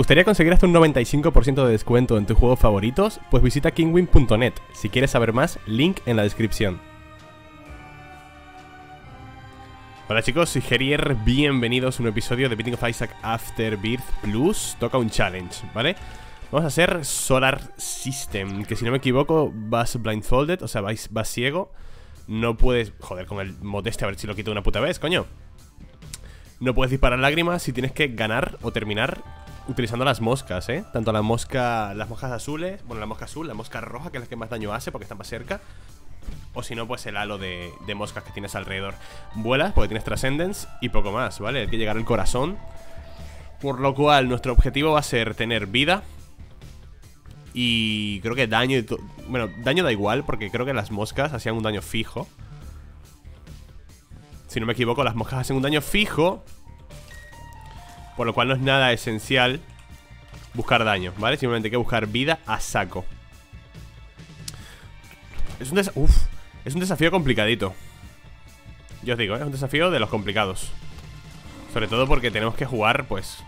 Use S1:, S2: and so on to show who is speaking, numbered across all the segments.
S1: gustaría conseguir hasta un 95% de descuento en tus juegos favoritos? Pues visita kingwin.net. Si quieres saber más, link en la descripción. Hola chicos, soy Gerier, bienvenidos a un episodio de Beating of Isaac Afterbirth Plus Toca un challenge, ¿vale? Vamos a hacer Solar System, que si no me equivoco vas blindfolded, o sea, vas, vas ciego No puedes... Joder, con el modeste a ver si lo quito una puta vez, coño No puedes disparar lágrimas si tienes que ganar o terminar utilizando las moscas, ¿eh? Tanto la mosca, las moscas azules, bueno, la mosca azul, la mosca roja, que es la que más daño hace porque está más cerca o si no, pues el halo de, de, moscas que tienes alrededor Vuelas porque tienes Transcendence y poco más, ¿vale? Hay que llegar al corazón Por lo cual, nuestro objetivo va a ser tener vida Y creo que daño y Bueno, daño da igual porque creo que las moscas hacían un daño fijo Si no me equivoco, las moscas hacen un daño fijo Por lo cual no es nada esencial Buscar daño, ¿vale? Simplemente hay que buscar vida a saco Es un. Uf es un desafío complicadito Yo os digo, ¿eh? es un desafío de los complicados Sobre todo porque tenemos que jugar, pues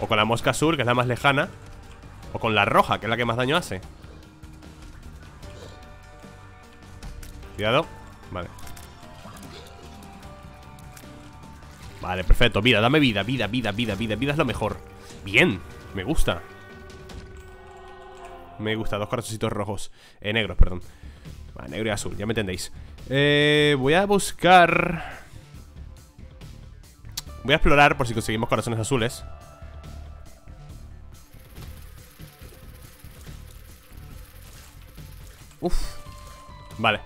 S1: O con la mosca azul, que es la más lejana O con la roja, que es la que más daño hace Cuidado Vale Vale, perfecto, vida, dame vida, vida, vida, vida, vida. Vida es lo mejor. Bien, me gusta. Me gusta, dos corazoncitos rojos. Eh, negros, perdón. Negro y azul, ya me entendéis. Eh, Voy a buscar. Voy a explorar por si conseguimos corazones azules. Uf. Vale.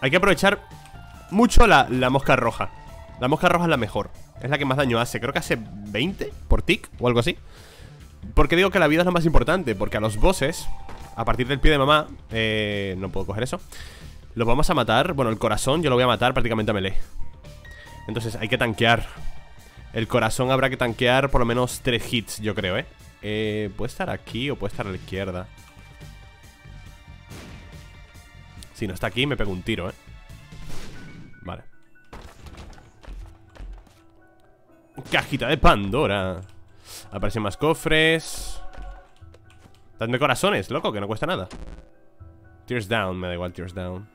S1: Hay que aprovechar mucho la, la mosca roja La mosca roja es la mejor. Es la que más daño hace, creo que hace 20 por tick o algo así. Porque digo que la vida es lo más importante Porque a los bosses a partir del pie de mamá eh, No puedo coger eso Los vamos a matar, bueno, el corazón yo lo voy a matar prácticamente a melee. Entonces hay que tanquear. El corazón habrá que tanquear por lo menos tres hits, yo creo, ¿eh? eh puede estar aquí o puede estar a la izquierda Si no está aquí me pego un tiro, ¿eh? Vale Cajita de Pandora. Aparecen más cofres. Dadme corazones, loco, que no cuesta nada. Tears down, me da igual tears down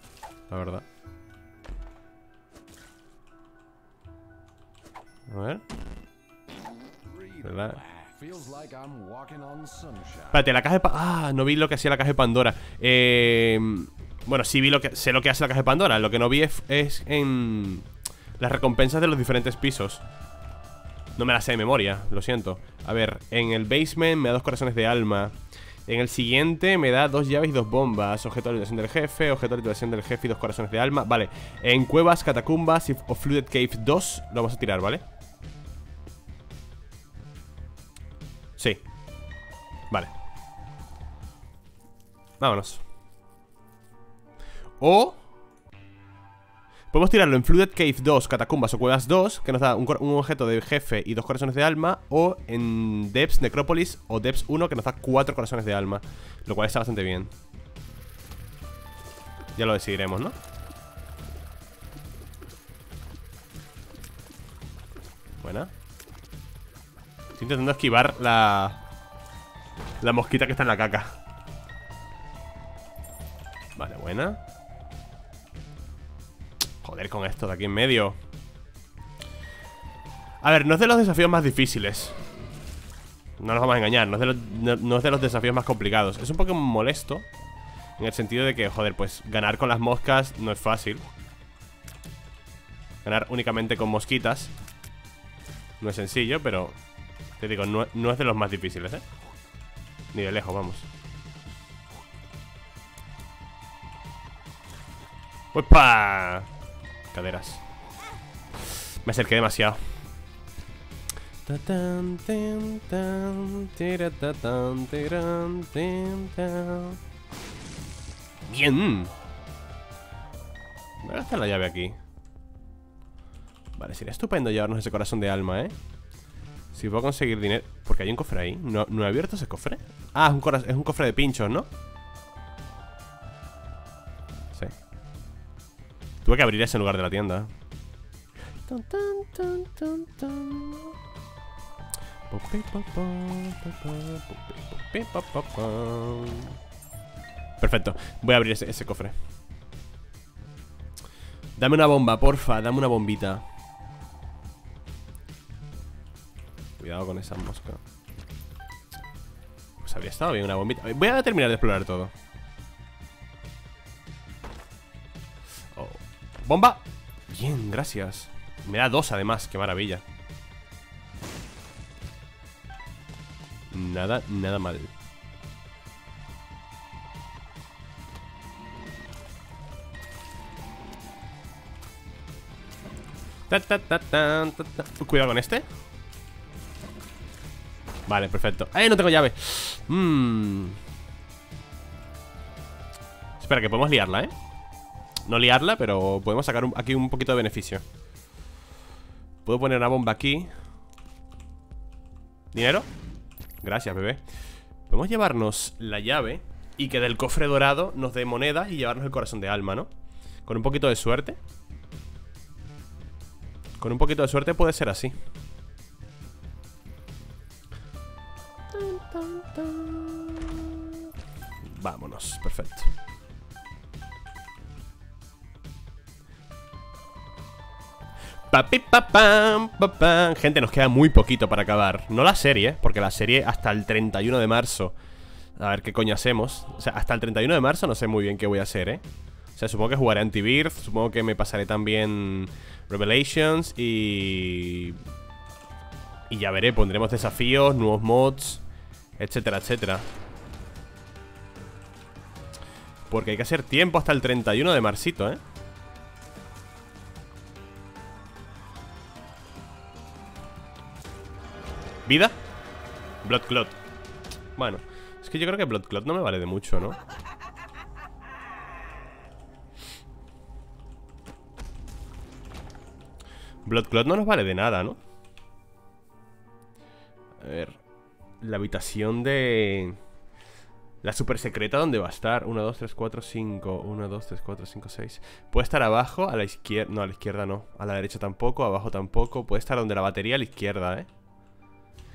S1: La verdad. A ver. ¿Verdad? Espérate, la caja de Ah, no vi lo que hacía la caja de Pandora. Eh... Bueno, sí vi lo que... Sé lo que hace la caja de Pandora. Lo que no vi es en... Las recompensas de los diferentes pisos No me las sé de memoria, lo siento. A ver, en el basement me da dos corazones de alma. En el siguiente me da dos llaves y dos bombas. Objeto de liberación del jefe, objeto de liberación del jefe y dos corazones de alma. Vale, en cuevas, catacumbas o Fluid Cave 2 Lo vamos a tirar, ¿vale? Sí. Vale. Vámonos. O Podemos tirarlo en Flooded Cave 2, Catacumbas o Cuevas 2 Que nos da un, objeto de jefe y dos corazones de alma O en Depths, Necrópolis o Depths 1 Que nos da cuatro corazones de alma Lo cual está bastante bien. Ya lo decidiremos, ¿no? Buena. Estoy intentando esquivar la... La mosquita que está en la caca. Vale, buena Con esto de aquí en medio. A ver, no es de los desafíos más difíciles. No nos vamos a engañar No es de los, desafíos más complicados. Es un poco molesto En el sentido de que, joder, pues ganar con las moscas no es fácil. Ganar únicamente con mosquitas No es sencillo, pero Te digo, no, no es de los más difíciles, ¿eh? Ni de lejos, vamos. ¡Uepa! Caderas Me acerqué demasiado Bien Voy a hacer la llave aquí Vale, sería estupendo llevarnos ese corazón de alma, ¿eh? Si puedo conseguir dinero Porque hay un cofre ahí ¿No, ¿no he abierto ese cofre? Ah, es un, es un cofre de pinchos, ¿no? Tuve que abrir ese lugar de la tienda. Perfecto, voy a abrir ese, ese cofre. Dame una bomba, porfa, dame una bombita. Cuidado con esa mosca. Pues habría estado bien una bombita. Voy a terminar de explorar todo ¡Bomba! Bien, gracias. Me da dos además, qué maravilla. Nada, nada mal. Cuidado con este. Vale, perfecto. ¡Eh, no tengo llave! Mmm Espera, que podemos liarla, ¿eh? No liarla, pero podemos sacar aquí un poquito de beneficio. Puedo poner una bomba aquí. ¿Dinero? Gracias, bebé. Podemos llevarnos la llave Y que del cofre dorado nos dé moneda Y llevarnos el corazón de alma, ¿no? Con un poquito de suerte. Con un poquito de suerte puede ser así. Vámonos, perfecto Gente, nos queda muy poquito para acabar No la serie, porque la serie hasta el 31 de marzo A ver qué coño hacemos O sea, hasta el 31 de marzo no sé muy bien qué voy a hacer, ¿eh? O sea, supongo que jugaré anti-birth Supongo que me pasaré también Revelations y... Y ya veré, pondremos desafíos, nuevos mods, etcétera, etcétera. Porque hay que hacer tiempo hasta el 31 de marsito, ¿eh? ¿Vida? Blood Clot Bueno, es que yo creo que Blood Clot no me vale de mucho, ¿no? Bloodclot no nos vale de nada, ¿no? A ver La habitación de... La super secreta, ¿dónde va a estar? 1, 2, 3, 4, 5 1, 2, 3, 4, 5, 6 Puede estar abajo, a la izquierda No, a la izquierda no A la derecha tampoco, abajo tampoco Puede estar donde la batería, a la izquierda, ¿eh?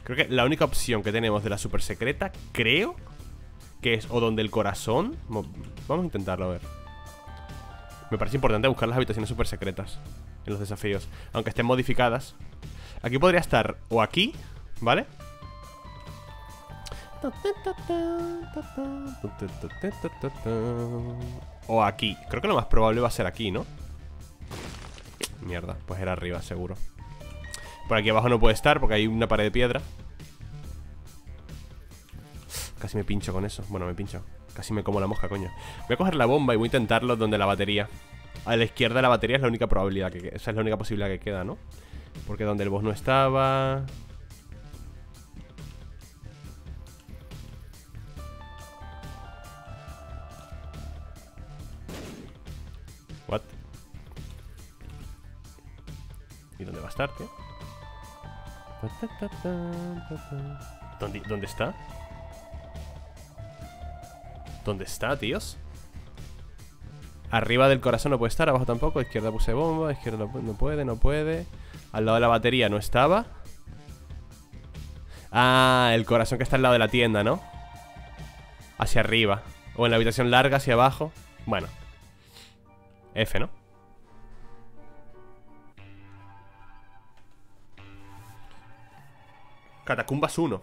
S1: Creo que la única opción que tenemos de la super secreta Creo Que es o donde el corazón Vamos a intentarlo, a ver Me parece importante buscar las habitaciones super secretas en los desafíos Aunque estén modificadas Aquí podría estar o aquí, ¿vale? O aquí Creo que lo más probable va a ser aquí, ¿no? Mierda, pues era arriba, seguro Por aquí abajo no puede estar porque hay una pared de piedra Casi me pincho con eso Bueno, me pincho Casi me como la mosca, coño Voy a coger la bomba y voy a intentarlo donde la batería a la izquierda de la batería es la única probabilidad que Esa es la única posibilidad que queda, ¿no? Porque donde el boss no estaba... What? ¿Y dónde va a estar, tío? ¿Dónde, ¿Dónde está? ¿Dónde está, tíos? Arriba del corazón no puede estar, abajo tampoco Izquierda puse bomba, izquierda no, puede, no puede Al lado de la batería no estaba Ah, el corazón que está al lado de la tienda, ¿no? Hacia arriba O en la habitación larga, hacia abajo Bueno F, ¿no? Catacumbas 1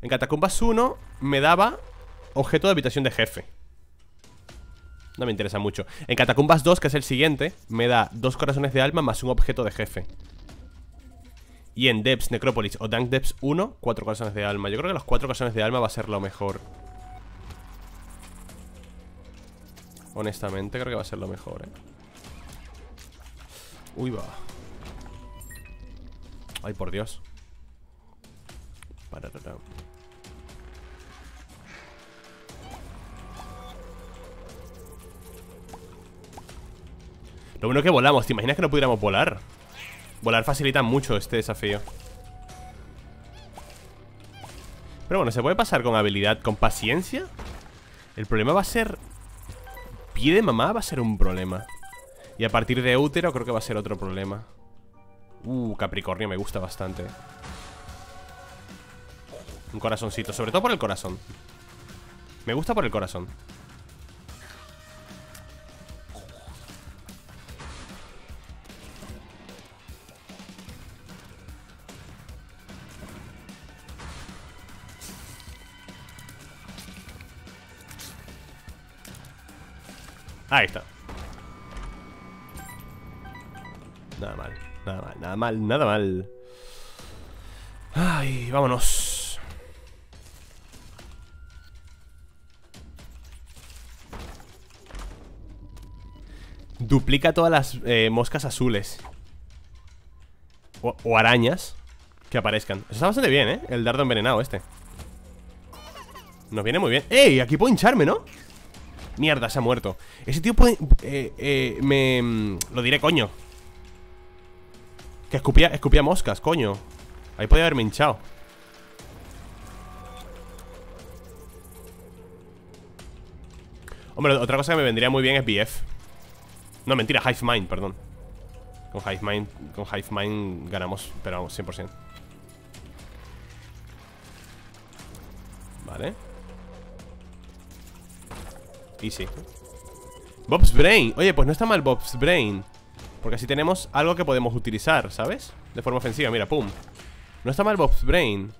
S1: En Catacumbas 1 me daba Objeto de habitación de jefe. No me interesa mucho. En Catacumbas 2, que es el siguiente Me da dos corazones de alma más un objeto de jefe. Y en Depths, Necrópolis o Dank Depths 1 Cuatro corazones de alma. Yo creo que los cuatro corazones de alma va a ser lo mejor. Honestamente, creo que va a ser lo mejor, eh Uy, va. Ay, por Dios Lo bueno que volamos, ¿te imaginas que no pudiéramos volar? Volar facilita mucho este desafío. Pero bueno, se puede pasar con habilidad, con paciencia El problema va a ser... Pie de mamá va a ser un problema. Y a partir de útero creo que va a ser otro problema. Uh, Capricornio me gusta bastante Un corazoncito, sobre todo por el corazón. Me gusta por el corazón. Ahí está. Nada mal, nada mal, nada mal, nada mal. Ay, vámonos Duplica todas las eh, moscas azules. O, arañas Que aparezcan. Eso está bastante bien, ¿eh? El dardo envenenado este. Nos viene muy bien. ¡Ey! Aquí puedo hincharme, ¿no? Mierda, se ha muerto. Ese tío puede... Eh, eh, me... Mm, lo diré, coño. Que escupía, escupía moscas, coño. Ahí podía haberme hinchado. Hombre, otra cosa que me vendría muy bien es BF No, mentira, Hive Mind, perdón. Con Hive Mind, con Hive Mind ganamos, pero vamos, 100% Vale. Easy. Bob's Brain. Oye, pues no está mal Bob's Brain Porque así tenemos algo que podemos utilizar, ¿sabes? De forma ofensiva, mira, pum. No está mal Bob's Brain.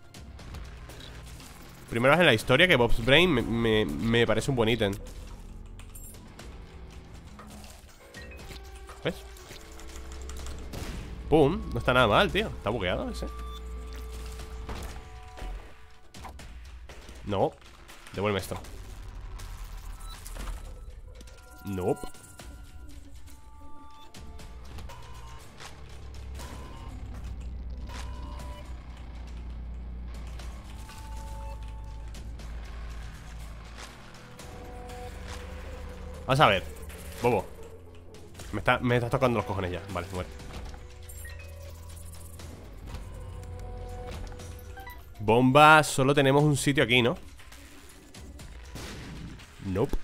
S1: Primera vez en la historia que Bob's Brain me, me parece un buen ítem Pum, no está nada mal, tío. Está bugueado ese. No. Devuelve esto. Nope. Vamos a ver. Bobo. Me está, me está tocando los cojones ya. Vale, muere Bomba Solo tenemos un sitio aquí, ¿no? Nope.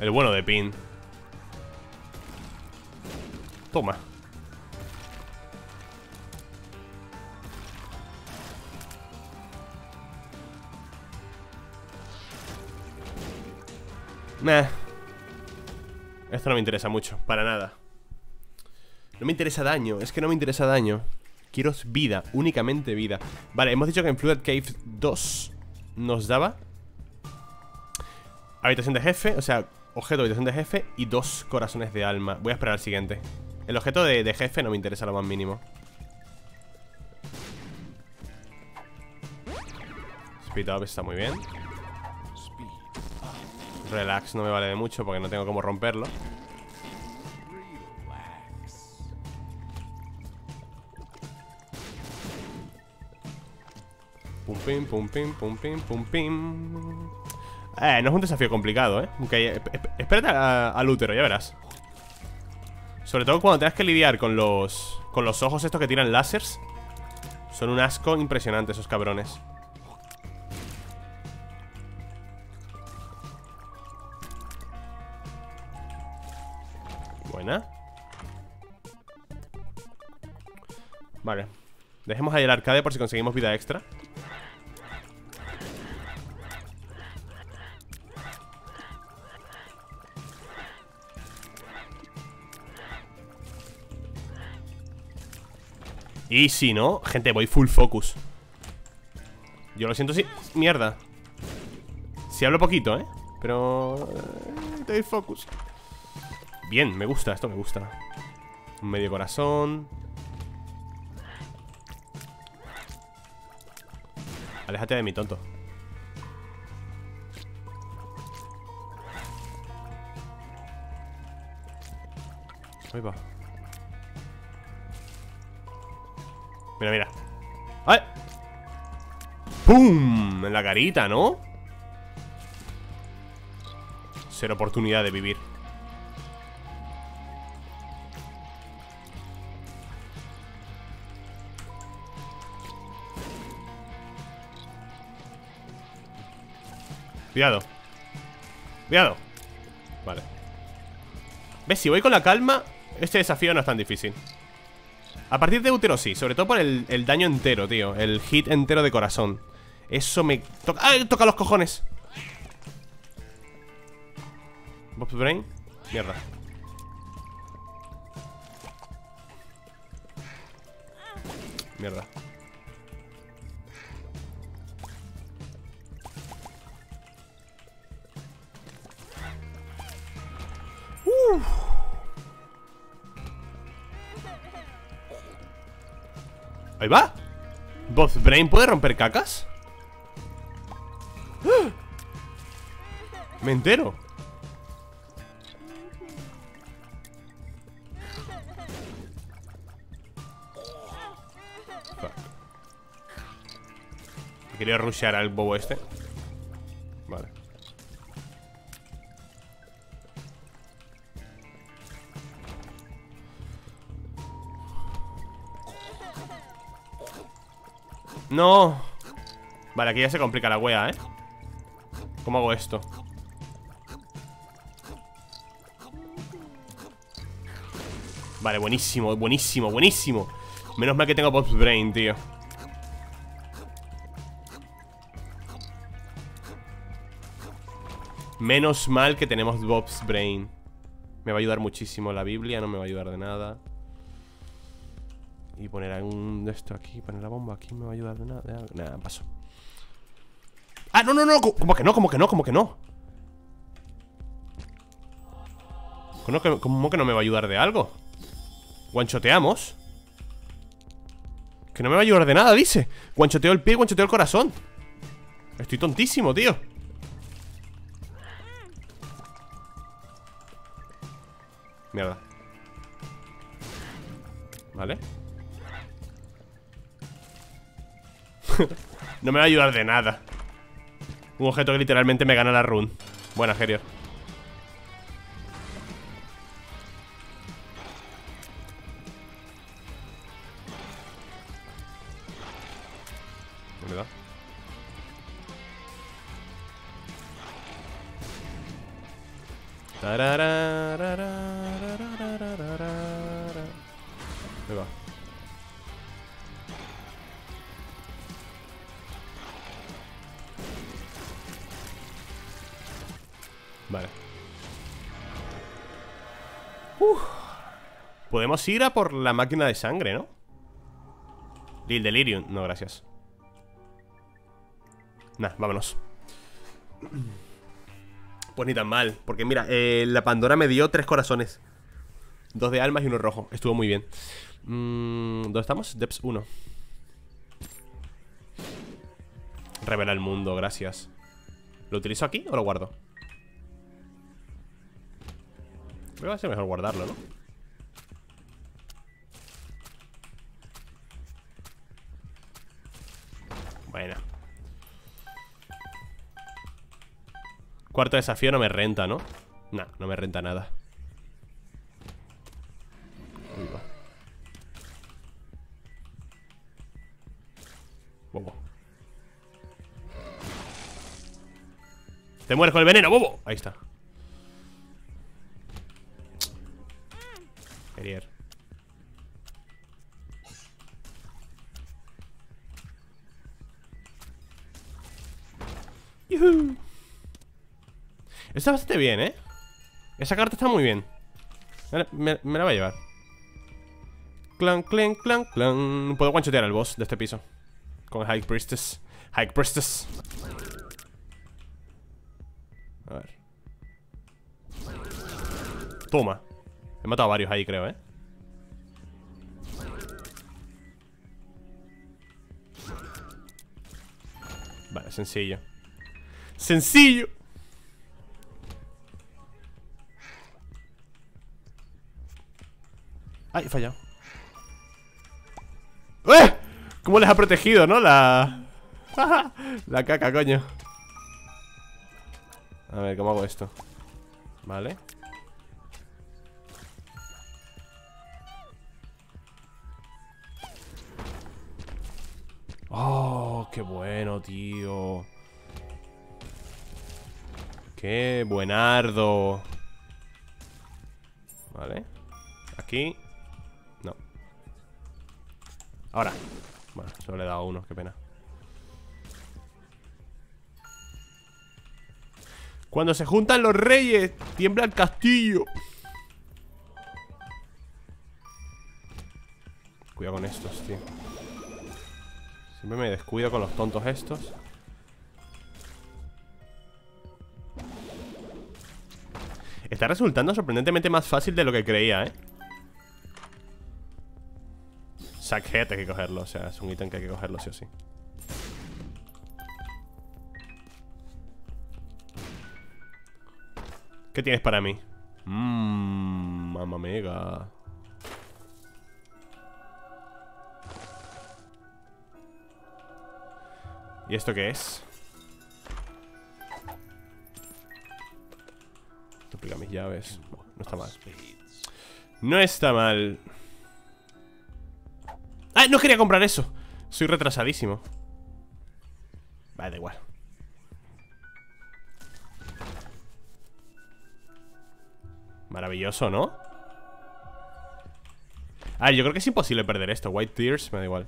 S1: El bueno de Pin. Toma. Meh Esto no me interesa mucho, para nada. No me interesa daño, es que no me interesa daño Quiero vida, únicamente vida. Vale, hemos dicho que en Flooded Cave 2 Nos daba Habitación de jefe, o sea Objeto de habitación de jefe y dos corazones de alma. Voy a esperar al siguiente. El objeto de, jefe no me interesa lo más mínimo. Speed up está muy bien. Relax no me vale de mucho porque no tengo cómo romperlo Pum pim, pum pim, pum pim, pum pim. Eh, no es un desafío complicado, ¿eh? Okay, espérate al útero, ya verás. Sobre todo cuando tengas que lidiar con los Con los ojos estos que tiran lásers Son un asco impresionante esos cabrones. Buena. Vale. Dejemos ahí el arcade por si conseguimos vida extra Y si no, gente, voy full focus. Yo lo siento, sí Mierda. Si hablo poquito, ¿eh? Pero... Estoy eh, focus. Bien, me gusta, esto me gusta. Un medio corazón. Aléjate de mi tonto Mira, mira ¡Ay! ¡Pum! En la carita, ¿no? Ser oportunidad de vivir Cuidado Cuidado Vale ¿Ves? Si voy con la calma Este desafío no es tan difícil A partir de útero sí, sobre todo por el, daño entero, tío El hit entero de corazón. Eso me toca... ¡Ay! Toca los cojones Bob's Brain Mierda. Mierda Ahí va ¿Both Brain puede romper cacas? ¡Ah! Me entero Quería rushear al bobo este No. Vale, aquí ya se complica la wea, ¿eh? ¿Cómo hago esto? Vale, buenísimo, buenísimo, buenísimo. Menos mal que tengo Bob's Brain, tío. Menos mal que tenemos Bob's Brain. Me va a ayudar muchísimo la Biblia No me va a ayudar de nada y poner un de esto aquí, poner la bomba aquí, me va a ayudar de nada. nada, paso. ¡Ah, no, no, no! ¿Cómo que no? ¿Cómo que no? ¿Cómo que no? ¿Cómo que, cómo que no me va a ayudar de algo? Guanchoteamos. Que no me va a ayudar de nada, dice. Guanchoteo el pie, guanchoteo el corazón. Estoy tontísimo, tío. Mierda. Vale. no me va a ayudar de nada. Un objeto que literalmente me gana la run. Buena, Gerior ¿Dónde va? ¿Dónde Podemos ir por la máquina de sangre, ¿no? Lil Delirium, no, gracias Nah, vámonos Pues ni tan mal Porque mira, eh, la Pandora me dio tres corazones Dos de almas y uno rojo Estuvo muy bien mm, ¿Dónde estamos? Deps 1 Revela el mundo, gracias ¿Lo utilizo aquí o lo guardo? Creo que va a ser mejor guardarlo, ¿no? Cuarto desafío no me renta, ¿no? No, no me renta nada. Bobo Te mueres con el veneno, bobo Ahí está Querer. Está bastante bien, ¿eh? Esa carta está muy bien. Me, la va a llevar. Clan, clan, clan, clan. Puedo guanchotear al boss de este piso. Con High Priestess. High Priestess. A ver. Toma. He matado a varios ahí, creo, ¿eh? Vale, sencillo. ¡Sencillo! Ay, he fallado. ¡Eh! ¿Cómo les ha protegido, no? La... La caca, coño. A ver, ¿cómo hago esto? Vale. Oh, qué bueno, tío. Qué buenardo. Vale. Aquí Ahora. Bueno, solo le he dado uno, qué pena. Cuando se juntan los reyes Tiembla el castillo. Cuidado con estos, tío. Siempre me descuido con los tontos estos. Está resultando sorprendentemente más fácil de lo que creía, ¿eh? Sackhead hay que cogerlo, o sea, es un ítem que hay que cogerlo sí o sí. ¿Qué tienes para mí? Mmm, mamá mega ¿Y esto qué es? Duplica mis llaves. No está mal. No está mal ¡Ah! No quería comprar eso. Soy retrasadísimo. Vale, da igual. Maravilloso, ¿no? Ah, yo creo que es imposible perder esto. White Tears, me da igual.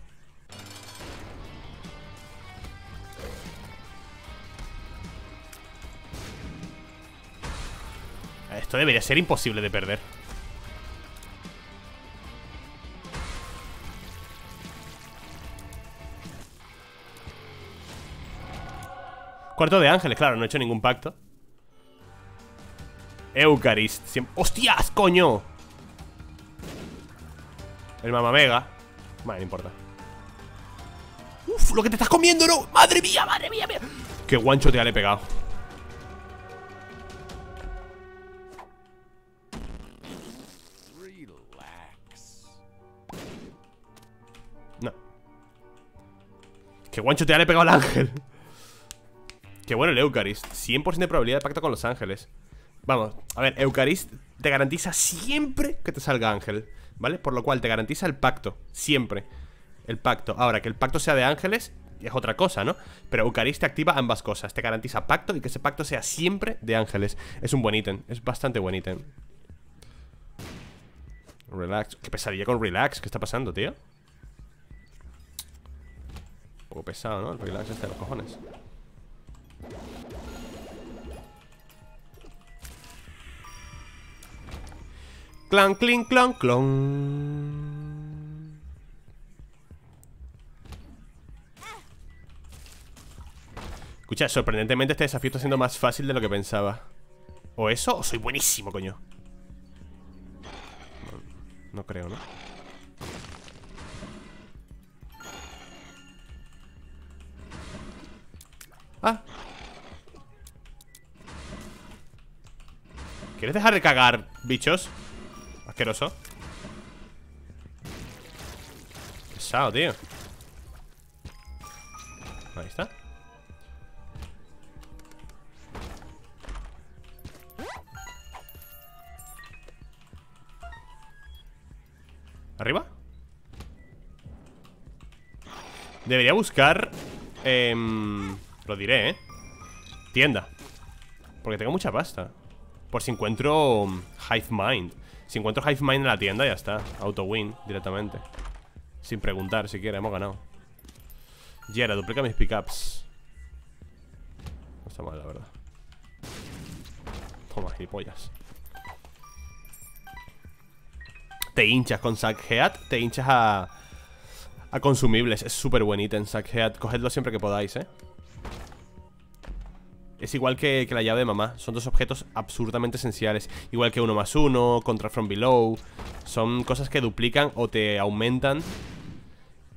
S1: Esto debería ser imposible de perder Cuarto de ángeles, claro, no he hecho ningún pacto. Eucarist ¡Hostias, coño! El mamamega Vale, no importa. Uf, lo que te estás comiendo, no. Madre mía, madre mía, mía. Qué guancho te le he pegado. No. Qué guancho te le he pegado al ángel Qué bueno el Eucarist 100% de probabilidad de pacto con los ángeles Vamos, a ver, Eucarist te garantiza siempre que te salga ángel ¿Vale? Por lo cual te garantiza el pacto Siempre El pacto Ahora, que el pacto sea de ángeles es otra cosa, ¿no? Pero Eucarist te activa ambas cosas Te garantiza pacto y que ese pacto sea siempre de ángeles Es un buen ítem, es bastante buen ítem Relax Qué pesadilla con relax, ¿qué está pasando, tío? Un poco pesado, ¿no? El relax este de los cojones Clan, clink, clon, clon. Escucha, sorprendentemente este desafío está siendo más fácil de lo que pensaba ¿O eso? ¿O soy buenísimo, coño? No, no creo, ¿no? Ah ¿Quieres dejar de cagar, bichos? Asqueroso Pesado, tío Ahí está ¿Arriba? Debería buscar eh, Lo diré, ¿eh? Tienda Porque tengo mucha pasta Por si encuentro Hive Mind. Si encuentro Hive Mind en la tienda, ya está. Auto-win directamente. Sin preguntar siquiera, hemos ganado. Yera, duplica mis pickups. No está mal, la verdad. Toma, gilipollas. Te hinchas con Sackhead Te hinchas a... A consumibles. Es súper buen ítem Sackhead Cogedlo siempre que podáis, eh es igual que, la llave de mamá. Son dos objetos absurdamente esenciales. Igual que uno más uno, contra from below. Son cosas que duplican o te aumentan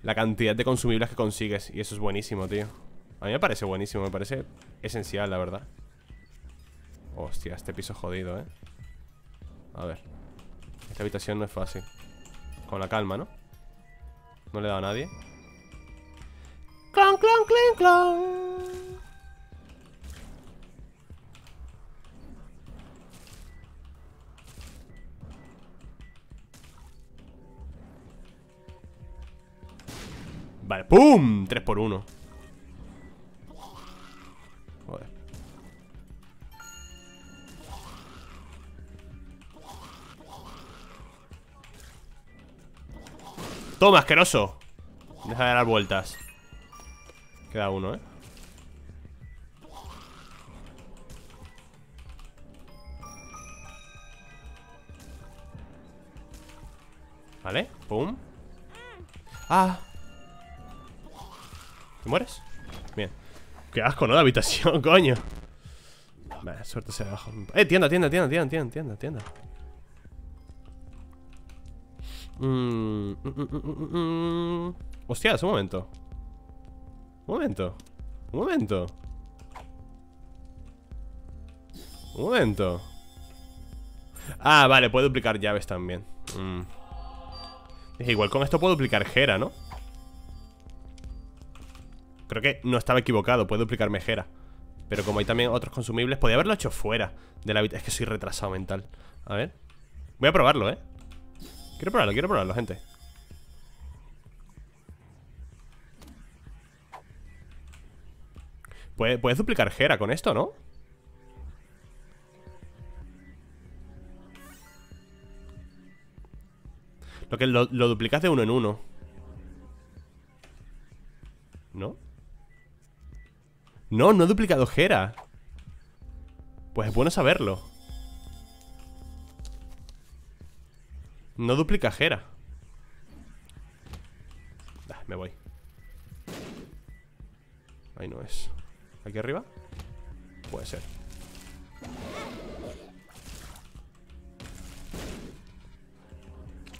S1: La cantidad de consumibles que consigues. Y eso es buenísimo, tío. A mí me parece buenísimo, me parece esencial, la verdad. Hostia, este piso jodido, eh. A ver. Esta habitación no es fácil. Con la calma, ¿no? No le he dado a nadie. Clon, clon, clon, clon Vale, ¡pum! 3 por 1 Joder. Toma, asqueroso. Deja de dar vueltas. Queda uno, ¿eh? Vale, pum Ah ¿Te mueres? Bien. Qué asco, ¿no? La habitación, coño. Vale, suerte se abajo. Eh, tienda, tienda, tienda, tienda, tienda, tienda, tienda. Mm, mm, mm, Hostias, un momento. Un momento. Un momento. Un momento. Ah, vale, puede duplicar llaves también. Dije, igual con esto puedo duplicar Gera, ¿no? Creo que no estaba equivocado, puede duplicarme Gera Pero como hay también otros consumibles Podría haberlo hecho fuera de la Es que soy retrasado mental A ver Voy a probarlo, ¿eh? Quiero probarlo, quiero probarlo, gente Puedes duplicar Gera con esto, ¿no? Lo que lo, duplicas de uno en uno ¿No? No, no he duplicado Gera Pues es bueno saberlo No duplica Gera Me voy Ahí no es ¿Aquí arriba? Puede ser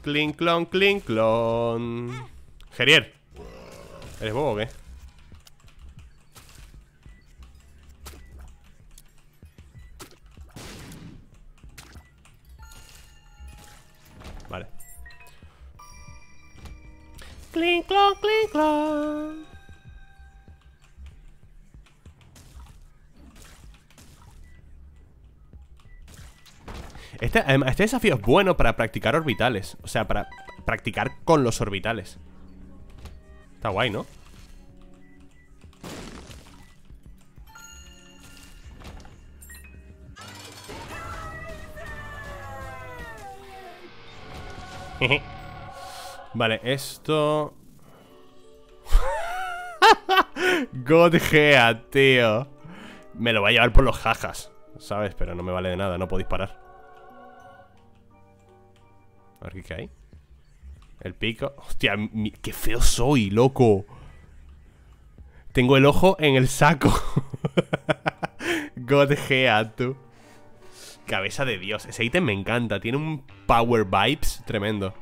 S1: Clink, clon, clink, clon. Gerier. ¿Eres bobo o qué? Clink, clon, clink, clon. Este, este, desafío es bueno para practicar orbitales O sea, para practicar con los orbitales Está guay, ¿no? Vale, esto... Godgea, tío Me lo va a llevar por los jajas ¿Sabes? Pero no me vale de nada, no puedo disparar a ver qué hay. El pico. Hostia, qué feo soy, loco. Tengo el ojo en el saco. God tú. Cabeza de Dios. Ese ítem me encanta. Tiene un power vibes tremendo.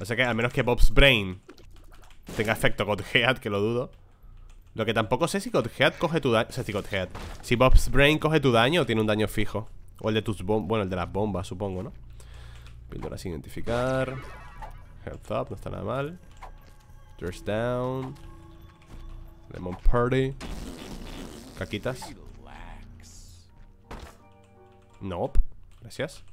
S1: O sea que al menos que Bob's Brain tenga efecto Godhead, que lo dudo. Lo que tampoco sé si Godhead coge tu daño. O sea, si Godhead. Si Bob's Brain coge tu daño o tiene un daño fijo. O el de tus bombas, bueno, el de las bombas, supongo, ¿no? Píldora sin identificar Health up, no está nada mal Thirst down Lemon party Caquitas Nope Gracias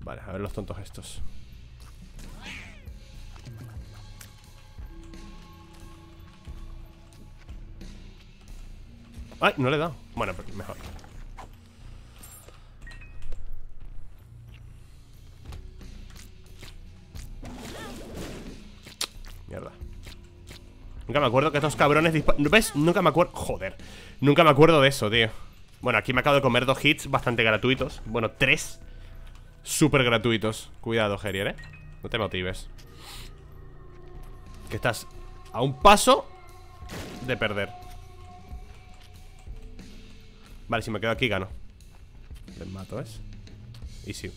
S1: Vale, a ver los tontos estos. Ay, no le he dado. Bueno, pero mejor. Mierda. Nunca me acuerdo que estos cabrones disparan ¿Ves? Nunca me acuerdo Joder. Nunca me acuerdo de eso, tío. Bueno, aquí me acabo de comer dos hits bastante gratuitos. Bueno, tres Súper gratuitos. Cuidado, Gerier, eh. No te motives. Que estás a un paso de perder. Vale, si me quedo aquí gano. Les mato, ¿ves? Easy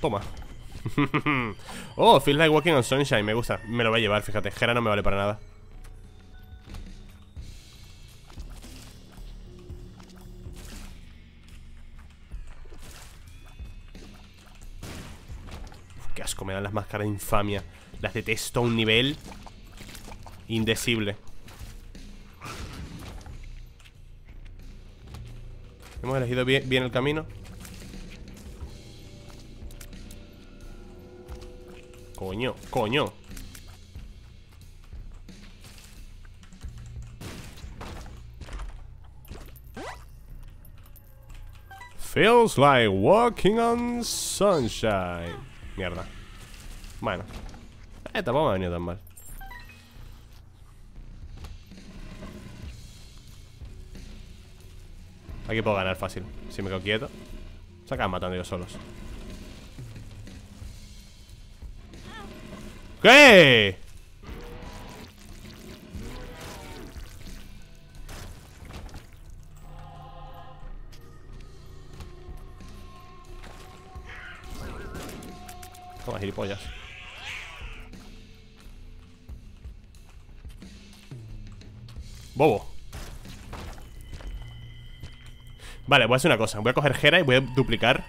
S1: Toma. Oh, feels like walking on sunshine. Me gusta, me lo voy a llevar, fíjate. Gera no me vale para nada las máscaras de infamia. Las detesto a un nivel indecible. Hemos elegido bien el camino. Coño, coño. Feels like walking on sunshine. Mierda. Bueno. Eh, tampoco me ha venido tan mal. Aquí puedo ganar fácil. Si me quedo quieto. Se acaban matando ellos solos. ¿Qué? Toma, gilipollas. Bobo. Vale, voy a hacer una cosa. Voy a coger Gera y voy a duplicar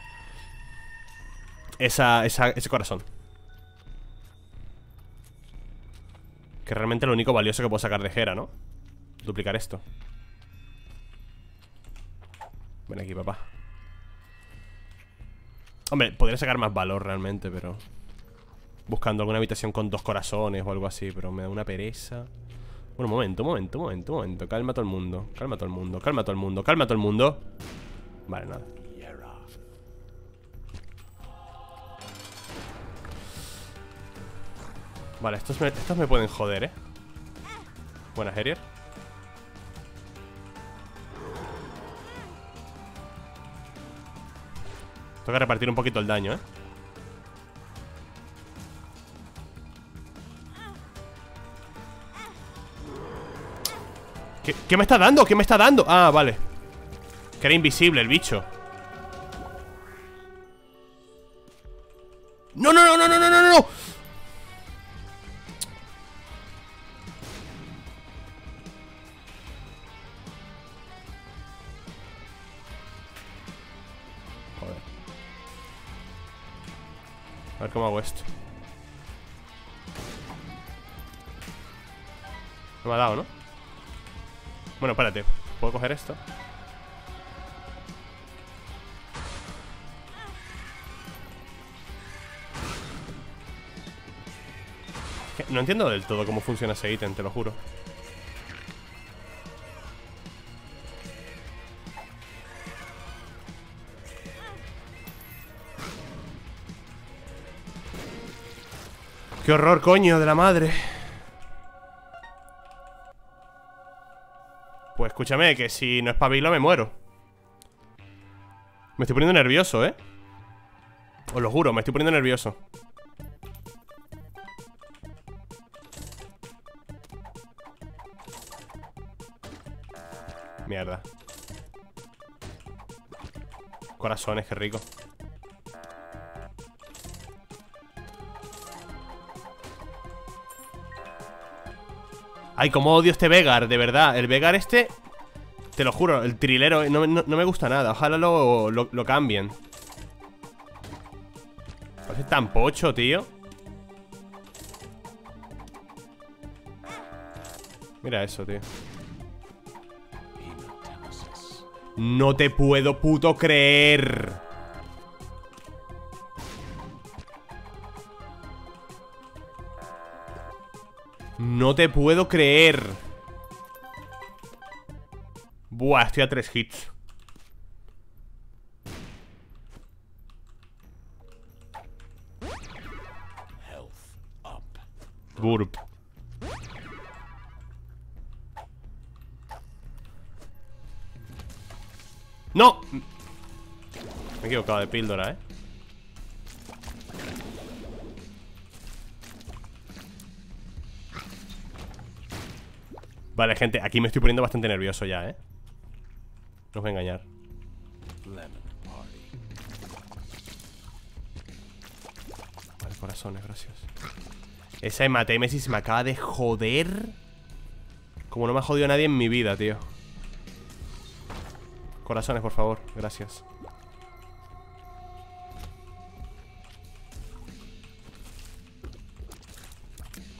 S1: esa, ese corazón. Que realmente lo único valioso que puedo sacar de Gera, ¿no? Duplicar esto. Ven aquí, papá. Hombre, podría sacar más valor realmente, pero... Buscando alguna habitación con dos corazones o algo así, pero me da una pereza. Bueno, momento, un momento, un momento, un momento. Calma todo el mundo, calma todo el mundo, calma todo el mundo, calma todo el mundo. Vale, nada. Vale, estos me, estos me pueden joder, ¿eh? Buena, Herier. Que repartir un poquito el daño, ¿eh? ¿Qué, ¿Qué, me está dando? ¿Qué me está dando? Ah, vale Que era invisible el bicho ¡No, no, no, no, no, no, no! no! A ver cómo hago esto No me ha dado, ¿no? Bueno, espérate. ¿Puedo coger esto? No entiendo del todo cómo funciona ese ítem, te lo juro. Qué horror, coño, de la madre escúchame, que si no espabilo me muero. Me estoy poniendo nervioso, ¿eh? Os lo juro, me estoy poniendo nervioso. Mierda. Corazones, qué rico. Ay, cómo odio este Vegar, de verdad. El Vegar este, te lo juro El trilero, no, me gusta nada. Ojalá lo, lo, cambien. Parece tan pocho, tío. Mira eso, tío. No te puedo puto creer. No te puedo creer Buah, estoy a tres hits Burp ¡No! Me he equivocado de píldora, ¿eh? Vale, gente, aquí me estoy poniendo bastante nervioso ya, ¿eh? No os voy a engañar. Vale, corazones, gracias Esa hematemesis me acaba de joder. Como no me ha jodido nadie en mi vida, tío. Corazones, por favor, gracias.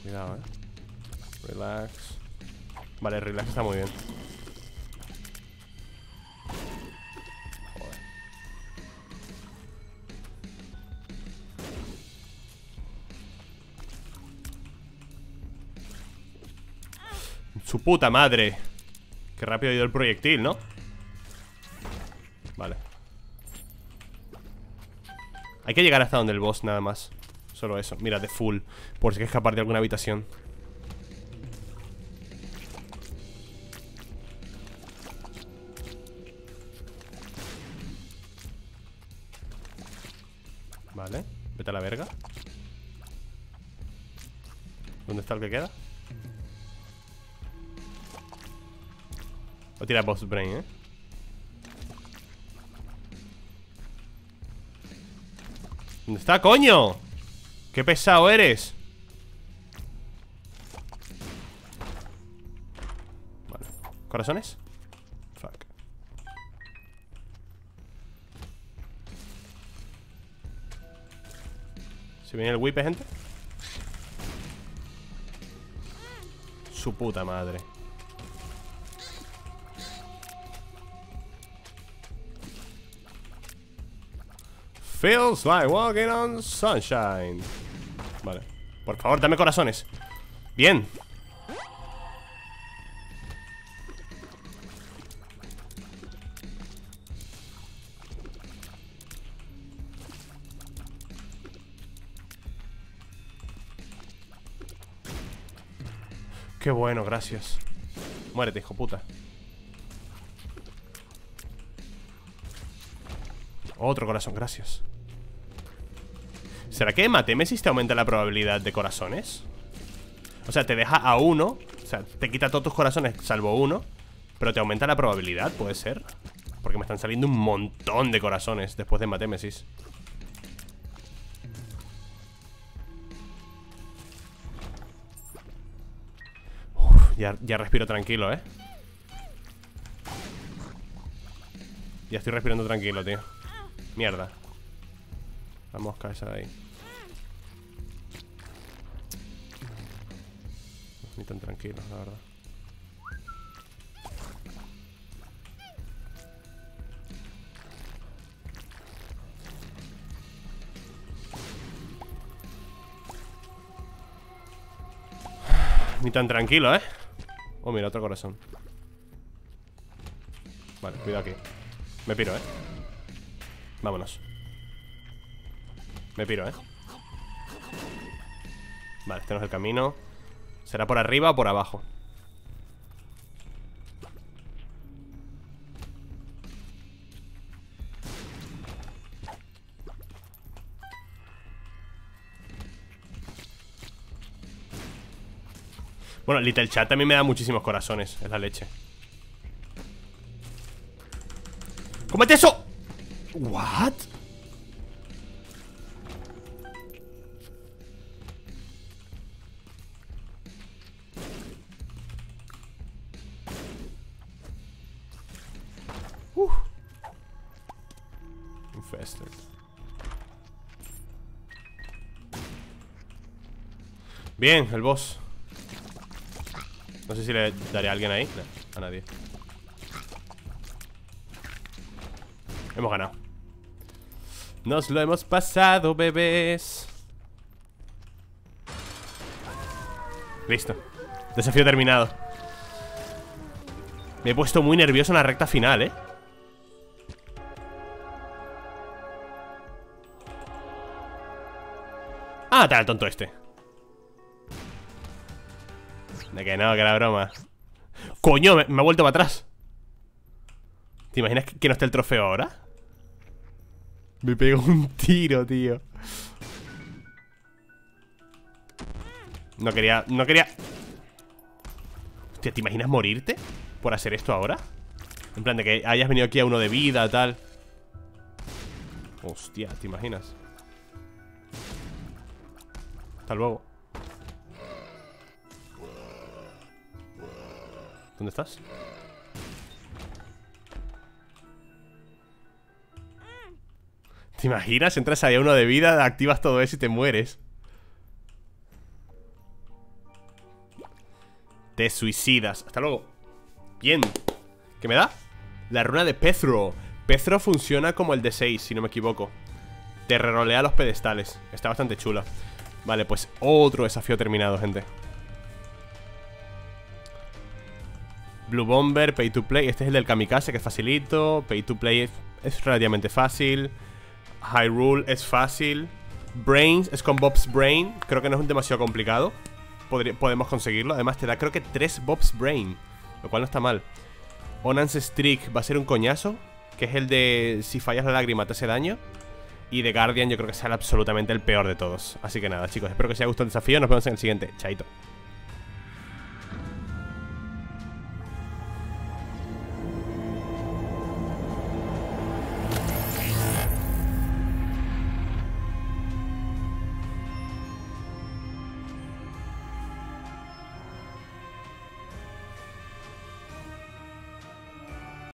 S1: Cuidado, eh. Relax. Vale, relax está muy bien puta madre. Qué rápido ha ido el proyectil, ¿no? Vale. Hay que llegar hasta donde el boss nada más. Solo eso, mira, de full. Por si hay que escapar de alguna habitación. Vale, vete a la verga. ¿Dónde está el que queda? Voy a tirar Boss Brain, eh ¿Dónde está, coño? ¡Qué pesado eres! ¿Corazones? Fuck ¿Se viene el whip, gente? Su puta madre Feels like walking on sunshine. Vale. Por favor, dame corazones. Bien. Qué bueno, gracias. Muérete, hijo puta. Otro corazón, gracias ¿Será que Matemesis te aumenta la probabilidad de corazones? O sea, te deja a uno O sea, te quita todos tus corazones salvo uno Pero te aumenta la probabilidad, puede ser. Porque me están saliendo un montón de corazones Después de Matemesis ya, ya respiro tranquilo, ¿eh? Ya estoy respirando tranquilo, tío. Mierda. La mosca esa de ahí Tan tranquilos, la verdad Ni tan tranquilo, ¿eh? Oh, mira, otro corazón Vale, cuidado aquí Me piro, ¿eh? Vámonos Me piro, ¿eh? Vale, este no es el camino ¿Será por arriba o por abajo? Bueno, Little Chat también me da muchísimos corazones Es la leche ¡Cómete eso! ¿What? Bien, el boss. No sé si le daré a alguien ahí. No, A nadie. Hemos ganado. Nos lo hemos pasado, bebés. Listo. Desafío terminado. Me he puesto muy nervioso en la recta final, eh Ah, tal, tonto este Que no, que era broma Coño, me, ha vuelto para atrás ¿Te imaginas que, que no esté el trofeo ahora? Me pegó un tiro, tío No quería, no quería Hostia, ¿te imaginas morirte? Por hacer esto ahora En plan de que hayas venido aquí a uno de vida, tal Hostia, ¿te imaginas? Hasta luego ¿Dónde estás? ¿Te imaginas? Entras ahí a uno de vida, activas todo eso y te mueres. Te suicidas. Hasta luego. Bien. ¿Qué me da? La runa de Pethro. Pethro funciona como el de 6, si no me equivoco. Te rerolea los pedestales. Está bastante chulo Vale, pues otro desafío terminado, gente Blue Bomber, Pay to Play Este es el del Kamikaze, que es facilito Pay to Play es, relativamente fácil Hyrule es fácil. Brains es con Bob's Brain. Creo que no es demasiado complicado. podemos conseguirlo. Además, te da creo que 3 Bob's Brain. Lo cual no está mal. Onance Streak va a ser un coñazo. Que es el de si fallas la lágrima te hace daño. Y de Guardian yo creo que será absolutamente el peor de todos. Así que nada, chicos, espero que os haya gustado el desafío. Nos vemos en el siguiente. Chaito.